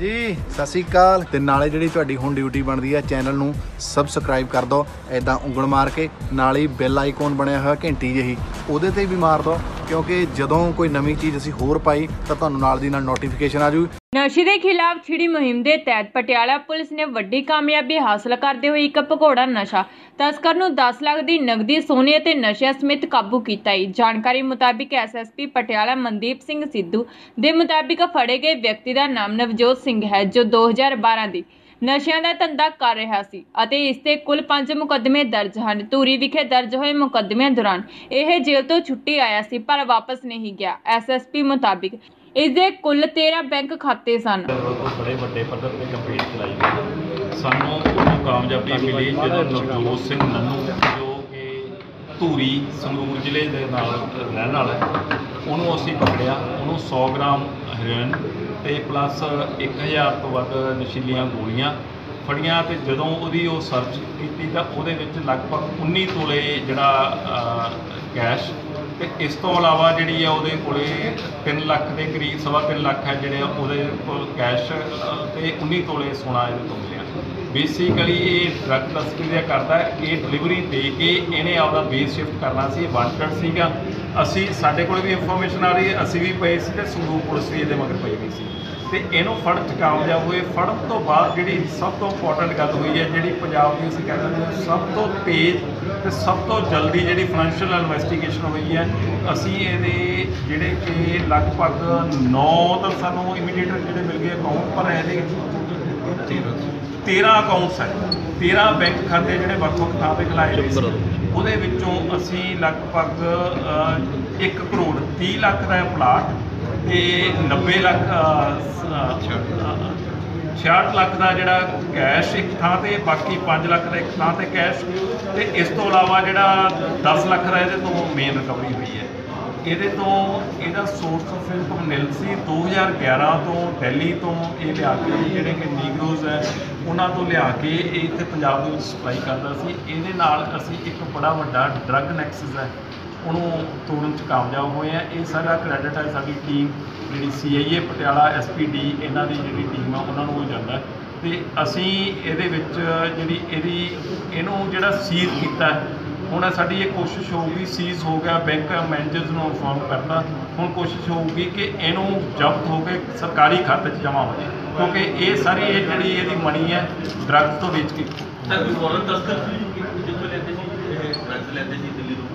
ਜੀ, ਸਤਿ ਸ਼੍ਰੀ ਅਕਾਲ। ਤੇ ਨਾਲੇ ਜਿਹੜੀ ਤੁਹਾਡੀ ਹੁਣ ਡਿਊਟੀ ਬਣਦੀ ਹੈ ਚੈਨਲ ਨੂੰ ਸਬਸਕ੍ਰਾਈਬ ਕਰ ਦਿਓ ਐਦਾਂ ਉਂਗਲ ਮਾਰ ਕੇ, ਨਾਲੇ ਹੀ ਬੈਲ ਆਈਕਨ ਬਣਿਆ ਹੋਇਆ, ਘੰਟੀ ਜਿਹੀ। ਉਹਦੇ ਤੇ ਵੀ ਮਾਰ ਦਿਓ ਕਿਉਂਕਿ ਜਦੋਂ ਕੋਈ ਨਵੀਂ ਚੀਜ਼ ਅਸੀਂ ਹੋਰ ਪਾਈ, ਤਾਂ ਤੁਹਾਨੂੰ ਨਾਲ ਦੀ ਨਾਲ ਨੋਟੀਫਿਕੇਸ਼ਨ ਆ ਜੂ ਨਸ਼ੇ ਦੇ ਖਿਲਾਫ ਛਿੜੀ ਮੁਹਿੰਮ ਦੇ ਤਹਿਤ ਪਟਿਆਲਾ ਪੁਲਿਸ ਨੇ ਵੱਡੀ ਕਾਮਯਾਬੀ ਹਾਸਲ ਕਰਦੇ ਹੋਏ ਇੱਕ ਭਗੌੜਾ ਨਸ਼ਾ ਤਸਕਰ ਨੂੰ 10 ਲੱਖ ਦੀ ਨਗਦੀ ਸੋਨੇ ਅਤੇ ਨਸ਼ਿਆਂ ਸਮੇਤ ਕਾਬੂ ਕੀਤਾ ਹੈ ਜਾਣਕਾਰੀ ਮੁਤਾਬਿਕ ਐਸਐਸਪੀ ਪਟਿਆਲਾ ਮਨਦੀਪ ਸਿੰਘ ਸਿੱਧੂ ਦੇ ਮੁਤਾਬਿਕ ਫੜੇ ਗਏ ਵਿਅਕਤੀ ਦਾ ਨਾਮ ਨਵਜੋਤ ਸਿੰਘ ਹੈ, ਜੋ 2012 ਦੀ ਨਸ਼ਿਆਂ ਦਾ ਧੰਦਾ ਕਰ ਰਿਹਾ ਸੀ ਅਤੇ ਇਸ ਤੇ ਕੁੱਲ 5 ਮੁਕੱਦਮੇ ਦਰਜ ਹਨ। ਧੂਰੀ ਵਿਖੇ ਦਰਜ ਹੋਏ ਮੁਕੱਦਮਿਆਂ ਦੌਰਾਨ ਇਹ ਜੇਲ੍ਹ ਤੋਂ ਛੁੱਟੀ ਆਇਆ ਸੀ, ਪਰ ਵਾਪਸ ਨਹੀਂ ਗਿਆ। ਐਸਐਸਪੀ ਮੁਤਾਬਿਕ ਇਸ ਦੇ ਕੁੱਲ 13 ਬੈਂਕ ਖਾਤੇ ਸਨ। ਲੈਵਲ ਤੋਂ ਬੜੇ ਵੱਡੇ ਪੱਧਰ ਤੇ ਕੰਪੇਨ ਚਲਾਈ ਗਈ। ਸਾਨੂੰ ਉਹ ਕਾਮਯਾਬੀ ਮਿਲੀ ਜਦੋਂ ਨਵਜੋਤ ਸਿੰਘ ਨੰਨੂ, ਜੋ ਕਿ ਧੂਰੀ ਸੰਗਰੂਰ ਜ਼ਿਲ੍ਹੇ ਦੇ ਨਾਲ ਰਹਿਣ ਵਾਲਾ ਹੈ, ਉਹਨੂੰ ਅਸੀਂ ਪਕੜਿਆ। ਉਹਨੂੰ 100 ਗ੍ਰਾਮ ਹੈਰੋਇਨ ਤੇ ਪਲੱਸ 1000 ਤੋਂ ਵੱਧ ਨਸ਼ੀਲੀਆਂ ਗੋਲੀਆਂ ਫੜੀਆਂ ਤੇ ਜਦੋਂ ਉਹਦੀ ਉਹ ਸਰਚ ਕੀਤੀ ਤਾਂ ਉਹਦੇ ਵਿੱਚ ਲਗਭਗ 19 ਤੋਲੇ ਜਿਹੜਾ ਕੈਸ਼ ਤੇ ਇਸ ਤੋਂ ਇਲਾਵਾ ਜਿਹੜੀ ਆ ਉਹਦੇ ਕੋਲੇ 3 ਲੱਖ ਦੇ ਕਰੀਬ ਸਵਾ ਤਿੰਨ ਲੱਖ ਹੈ ਜਿਹੜੇ ਆ ਉਹਦੇ ਕੋਲ ਕੈਸ਼ ਅ, ਤੇ 19 ਤੋਲੇ ਸੋਨਾ ਇਹਦੇ ਤੋਂ ਮਿਲਿਆ। ਬੇਸਿਕਲੀ ਇਹ ਡਰੱਗ ਤਸਕਰੀ ਦਾ ਕਰਦਾ ਇਹ ਡਿਲੀਵਰੀ ਦੇ ਕੇ ਇਹਨੇ ਆਪਦਾ ਬੇਸ ਸ਼ਿਫਟ ਕਰਨਾ ਸੀ ਵਾਂਟਡ ਸੀਗਾ। ਅਸੀਂ ਸਾਡੇ ਕੋਲ ਵੀ ਇਨਫੋਰਮੇਸ਼ਨ ਆ ਰਹੀ ਹੈ, ਅਸੀਂ ਵੀ ਪਏ ਸੀ ਤੇ ਸੰਗਰੂਰ ਪੁਲਿਸ ਵੀ ਇਹਦੇ ਮਗਰ ਪਈ ਹੋਈ ਸੀ। ਤੇ ਇਹਨੂੰ ਫੜਨ ਚ ਕਾਮਯਾਬ ਹੋਏ, ਫੜਨ ਤੋਂ ਬਾਅਦ ਜਿਹੜੀ ਸਭ ਤੋਂ ਇੰਪੋਰਟੈਂਟ ਗੱਲ ਹੋਈ ਹੈ, ਜਿਹੜੀ ਪੰਜਾਬ ਦੀ ਅਸੀਂ ਕਹਿ ਸਕਦੇ ਹਾਂ ਸਭ ਤੋਂ ਤੇਜ਼ ਤੇ ਸਭ ਤੋਂ ਜਲਦੀ ਜਿਹੜੀ ਫਾਈਨੈਂਸ਼ੀਅਲ ਇਨਵੈਸਟੀਗੇਸ਼ਨ ਹੋਈ ਹੈ, ਅਸੀਂ ਇਹਦੇ ਜਿਹੜੇ ਕਿ ਲਗਭਗ 9 ਤਾਂ ਸਾਨੂੰ ਇਮੀਡੀਏਟ ਜਿਹੜੇ ਮਿਲ ਗਏ ਅਕਾਊਂਟ ਪਰ ਇਹਦੇ 13 ਅਕਾਊਂਟਸ ਹੈ। 13 ਬੈਂਕ ਖਾਤੇ ਜਿਹੜੇ ਵੱਖ-ਵੱਖ ਥਾਂ ਤੇ ਖਿਲਾਏ ਗਏ ਸੀ। ਉਹਦੇ ਵਿੱਚੋਂ ਅਸੀਂ ਲਗਭਗ 1 ਕਰੋੜ 30 ਲੱਖ ਦਾ ਪਲਾਟ ਤੇ 90 ਲੱਖ ਅ, ਸ- ਅ, 66 ਲੱਖ ਦਾ ਜਿਹੜਾ ਕੈਸ਼ ਇੱਕ ਥਾਂ ਤੇ ਬਾਕੀ 5 ਲੱਖ ਦਾ ਇੱਕ ਥਾਂ ਤੇ ਕੈਸ਼ ਤੇ ਇਸ ਤੋਂ ਇਲਾਵਾ ਜਿਹੜਾ 10 ਲੱਖ ਦਾ ਇਹਦੇ ਤੋਂ ਮੇਨ ਰਿਕਵਰੀ ਹੋਈ ਹੈ। ਇਹਦੇ ਤੋਂ ਇਹਦਾ ਸੋਰਸ ਆਫ ਇਨਕਮ ਨਿਲ ਸੀ 2011 ਤੋਂ ਦਿੱਲੀ ਤੋਂ ਇਹ ਲਿਆ ਕੇ ਜਿਹੜੇ ਕਿ ਨੀਗਰੋਜ਼ ਹੈ, ਉਹਨਾਂ ਤੋਂ ਲਿਆ ਕੇ ਇਹ ਇੱਥੇ ਪੰਜਾਬ ਦੇ ਵਿੱਚ ਸਪਲਾਈ ਕਰਦਾ ਸੀ। ਇਹਦੇ ਨਾਲ ਅਸੀਂ ਇੱਕ ਬੜਾ ਵੱਡਾ ਡਰੱਗ ਨੈਕਸਸ ਹੈ, ਉਹਨੂੰ ਤੋੜਨ ਚ ਕਾਮਯਾਬ ਹੋਏ ਆ ਇਹ ਸਾਰਾ ਕ੍ਰੈਡਿਟ ਹੈ ਸਾਡੀ ਟੀਮ ਜਿਹੜੀ ਸੀਆਈਏ ਪਟਿਆਲਾ ਐਸਪੀਡੀ ਇਹਨਾਂ ਦੀ ਜਿਹੜੀ ਟੀਮ ਆ, ਉਹਨਾਂ ਨੂੰ ਹੋ ਜਾਂਦਾ ਤੇ ਅਸੀਂ ਇਹਦੇ ਵਿੱਚ ਜਿਹੜੀ ਇਹਦੀ, ਇਹਨੂੰ ਜਿਹੜਾ ਸੀਜ਼ ਕੀਤਾ ਹੁਣ ਸਾਡੀ ਇਹ ਕੋਸ਼ਿਸ਼ ਹੋਊਗੀ ਸੀਜ਼ ਹੋ ਗਿਆ ਬੈਂਕ ਮੈਨੇਜਰਸ ਨੂੰ ਇਨਫੋਰਮ ਕਰਤਾ ਹੁਣ ਕੋਸ਼ਿਸ਼ ਹੋਊਗੀ ਕਿ ਇਹਨੂੰ ਜ਼ਬਤ ਹੋ ਕੇ ਸਰਕਾਰੀ ਖਾਤੇ 'ਚ ਜਮ੍ਹਾਂ ਹੋ ਜਾਏ। ਕਿਉਂਕਿ ਇਹ ਸਾਰੀ ਇਹ ਜਿਹੜੀ ਇਹਦੀ ਮਨੀ ਹੈ ਡਰੱਗ ਤੋਂ ਵੇਚ ਕੇ ਸਰ ਕੋਈ ਫੋਰਨ ਤਸਕਰ ਸੀ ਜਿੱਥੋਂ ਲੈਂਦੇ ਸੀ ਡਰੱਗਸ ਲੈਂਦੇ ਸੀ ਦਿੱਲੀ ਤੋਂ?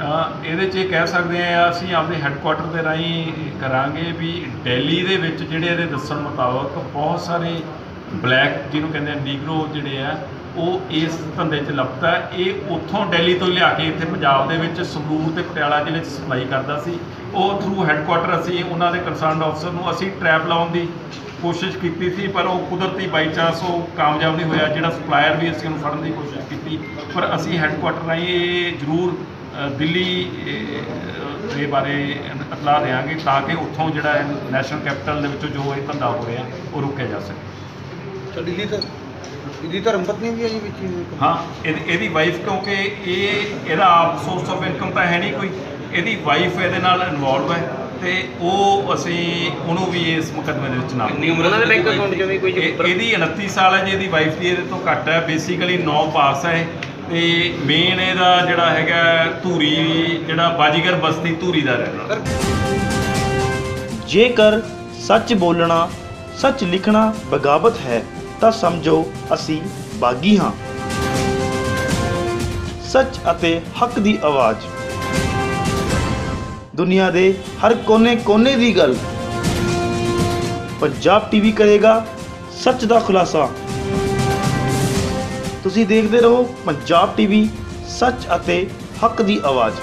ਅ, ਇਹਦੇ 'ਚ ਇਹ ਕਹਿ ਸਕਦੇ ਆ ਅਸੀਂ ਆਪਦੇ ਹੈੱਡਕੁਆਟਰ ਦੇ ਰਾਹੀਂ ਕਰਾਂਗੇ ਵੀ ਦਿੱਲੀ ਦੇ ਵਿੱਚ ਜਿਹੜੇ ਇਹਦੇ ਦੱਸਣ ਮੁਤਾਬਕ ਬਹੁਤ ਸਾਰੇ ਬਲੈਕ ਜਿਹਨੂੰ ਕਹਿੰਦੇ ਆ ਨੀਗਰੋ ਜਿਹੜੇ ਆ ਉਹ ਇਸ ਧੰਦੇ 'ਚ ਲਪਤਾ ਇਹ ਉੱਥੋਂ ਦਿੱਲੀ ਤੋਂ ਲਿਆ ਕੇ ਇੱਥੇ ਪੰਜਾਬ ਦੇ ਵਿੱਚ ਸੰਗਰੂਰ ਤੇ ਪਟਿਆਲਾ ਜ਼ਿਲ੍ਹੇ 'ਚ ਸਪਲਾਈ ਕਰਦਾ ਸੀ। ਉਹ ਥਰੂ ਹੈੱਡਕੁਆਟਰ ਅਸੀਂ ਉਹਨਾਂ ਦੇ ਕੰਸਰਨਡ ਅਫਸਰ ਨੂੰ ਅਸੀਂ ਟਰੈਪ ਲਾਉਣ ਦੀ ਕੋਸ਼ਿਸ਼ ਕੀਤੀ ਸੀ, ਪਰ ਉਹ ਕੁਦਰਤੀ ਬਾਈ ਚਾਂਸ ਉਹ ਕਾਮਯਾਬ ਨਹੀਂ ਹੋਇਆ, ਜਿਹੜਾ ਸਪਲਾਇਰ ਵੀ ਅਸੀਂ ਉਹਨੂੰ ਫੜਨ ਦੀ ਕੋਸ਼ਿਸ਼ ਕੀਤੀ। ਪਰ ਅਸੀਂ ਹੈੱਡਕੁਆਟਰ ਰਾਹੀਂ ਇਹ ਜ਼ਰੂਰ ਦਿੱਲੀ ਦੇ ਬਾਰੇ ਇਤਲਾਹ ਦੇਵਾਂਗੇ ਤਾਂ ਕਿ ਉੱਥੋਂ ਜਿਹੜਾ ਹੈ ਨੈਸ਼ਨਲ ਕੈਪੀਟਲ ਦੇ ਵਿੱਚੋਂ ਜੋ ਇਹ ਧੰਦਾ ਹੋ ਰਿਹਾ, ਉਹ ਰੋਕਿਆ ਜਾ ਸਕੇ। ਤਾਂ ਦਿੱਲੀ ਤਾਂ? ਇਹਦੀ ਧਰਮ ਪਤਨੀ ਵੀ ਹੈ ਜੀ ਵਿੱਚ ਹੀ? ਇਹਦੀ ਇਹਦੀ ਵਾਈਫ ਕਿਉਂਕਿ ਇਹ ਇਹਦਾ ਆਪ ਸੋਰਸ ਆਫ ਇਨਕਮ ਤਾਂ ਹੈ ਨਹੀਂ ਕੋਈ। ਇਹਦੀ ਵਾਈਫ ਇਹਦੇ ਨਾਲ ਇਨਵੋਲਵ ਹੈ ਤੇ ਉਹ ਅਸੀਂ ਉਹਨੂੰ ਵੀ ਇਸ ਮੁਕੱਦਮੇ ਦੇ ਵਿੱਚ ਨਾਲ ਕਿੰਨੀ ਉਮਰ ਉਹਨਾਂ ਦੇ ਬੈਂਕ ਅਕਾਊਂਟ ਚੋਂ ਵੀ ਕੋਈ ਇਹ- ਇਹਦੀ 29 ਸਾਲ ਹੈ ਜੀ ਇਹਦੀ ਵਾਈਫ ਦੀ ਇਹਦੇ ਤੋਂ ਘੱਟ ਹੈ। ਬੇਸਿਕਲੀ 9 ਪਾਸ ਹੈ। ਤੇ ਮੇਨ ਇਹਦਾ ਜਿਹੜਾ ਹੈਗਾ ਧੂਰੀ ਜਿਹੜਾ ਬਾਜੀਗਰ ਬਸਤੀ ਧੂਰੀ ਦਾ ਰਹਿਣ ਜੇਕਰ ਸੱਚ ਬੋਲਣਾ ਸੱਚ ਲਿਖਣਾ ਬਗਾਵਤ ਹੈ ਤਾਂ ਸਮਝੋ ਅਸੀਂ ਬਾਗੀ ਹਾਂ। ਸੱਚ ਅਤੇ ਹੱਕ ਦੀ ਆਵਾਜ਼। ਦੁਨੀਆ ਦੇ ਹਰ ਕੋਨੇ-ਕੋਨੇ ਦੀ ਗੱਲ। ਪੰਜਾਬ ਟੀਵੀ ਕਰੇਗਾ ਸੱਚ ਦਾ ਖੁਲਾਸਾ। ਤੁਸੀਂ ਦੇਖਦੇ ਰਹੋ ਪੰਜਾਬ ਟੀਵੀ ਸੱਚ ਅਤੇ ਹੱਕ ਦੀ ਆਵਾਜ਼।